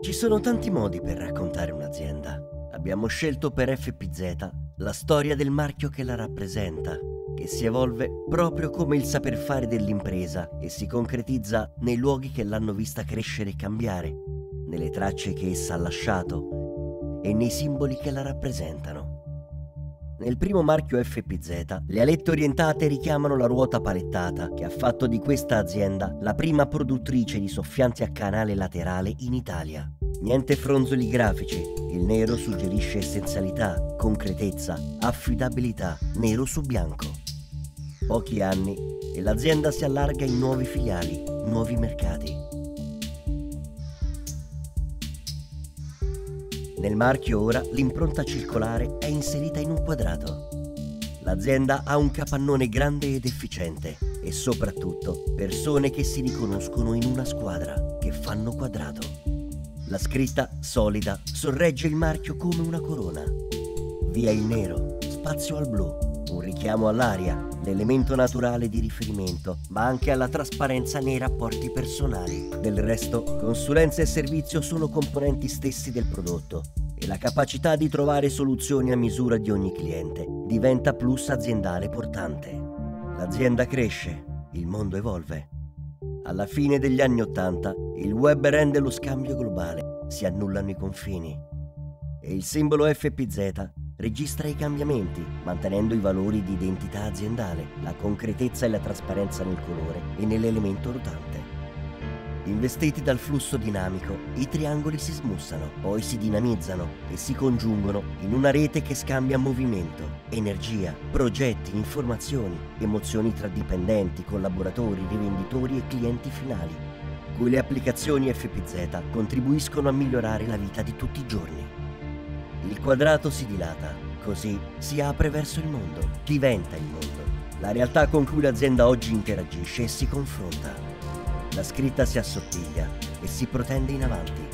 Ci sono tanti modi per raccontare un'azienda. Abbiamo scelto per FPZ la storia del marchio che la rappresenta, che si evolve proprio come il saper fare dell'impresa e si concretizza nei luoghi che l'hanno vista crescere e cambiare, nelle tracce che essa ha lasciato e nei simboli che la rappresentano. Nel primo marchio FPZ, le alette orientate richiamano la ruota palettata che ha fatto di questa azienda la prima produttrice di soffianti a canale laterale in Italia. Niente fronzoli grafici, il nero suggerisce essenzialità, concretezza, affidabilità, nero su bianco. Pochi anni e l'azienda si allarga in nuovi filiali, nuovi mercati. Nel marchio ora l'impronta circolare è inserita in un quadrato. L'azienda ha un capannone grande ed efficiente e soprattutto persone che si riconoscono in una squadra, che fanno quadrato. La scritta solida sorregge il marchio come una corona. Via il nero, spazio al blu, un richiamo all'aria, l'elemento naturale di riferimento, ma anche alla trasparenza nei rapporti personali. Del resto, consulenza e servizio sono componenti stessi del prodotto e la capacità di trovare soluzioni a misura di ogni cliente diventa plus aziendale portante. L'azienda cresce, il mondo evolve. Alla fine degli anni Ottanta il web rende lo scambio globale, si annullano i confini e il simbolo FPZ registra i cambiamenti, mantenendo i valori di identità aziendale, la concretezza e la trasparenza nel colore e nell'elemento rotante. Investiti dal flusso dinamico, i triangoli si smussano, poi si dinamizzano e si congiungono in una rete che scambia movimento, energia, progetti, informazioni, emozioni tra dipendenti, collaboratori, rivenditori e clienti finali, cui le applicazioni FPZ contribuiscono a migliorare la vita di tutti i giorni. Il quadrato si dilata, così si apre verso il mondo, diventa il mondo, la realtà con cui l'azienda oggi interagisce e si confronta. La scritta si assottiglia e si protende in avanti.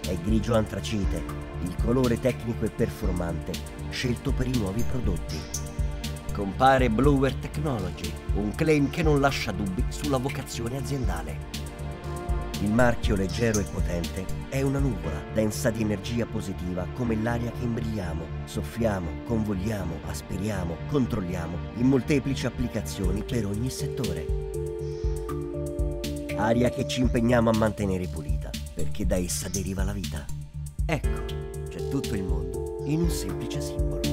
È grigio antracite, il colore tecnico e performante scelto per i nuovi prodotti. Compare Blower Technology, un claim che non lascia dubbi sulla vocazione aziendale. Il marchio leggero e potente è una nuvola densa di energia positiva come l'aria che imbrigliamo, soffiamo, convogliamo, aspiriamo, controlliamo in molteplici applicazioni per ogni settore. Aria che ci impegniamo a mantenere pulita perché da essa deriva la vita. Ecco, c'è tutto il mondo in un semplice simbolo.